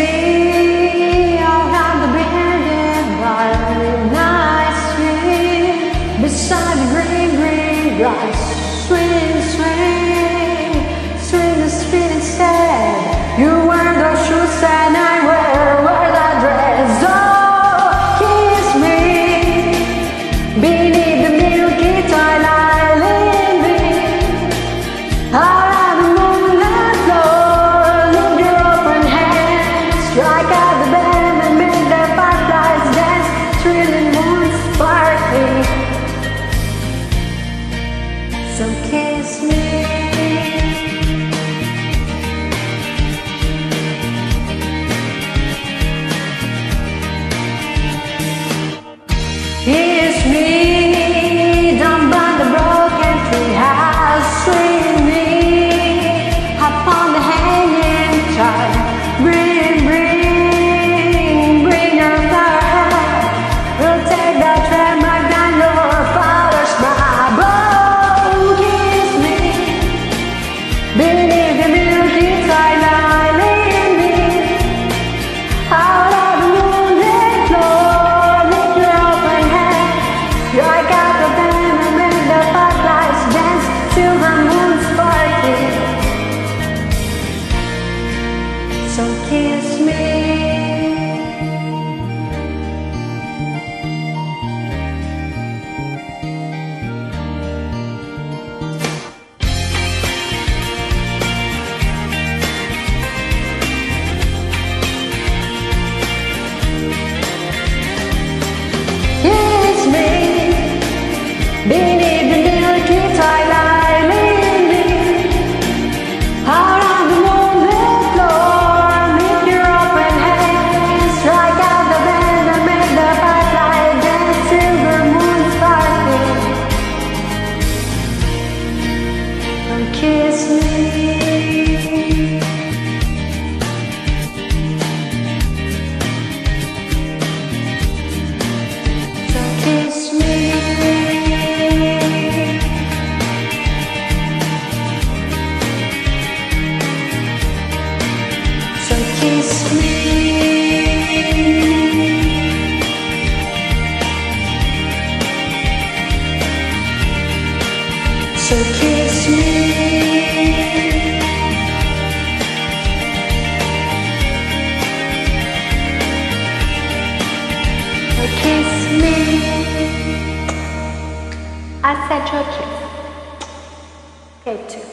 me. okay. Beneath I said your kiss. Okay, two.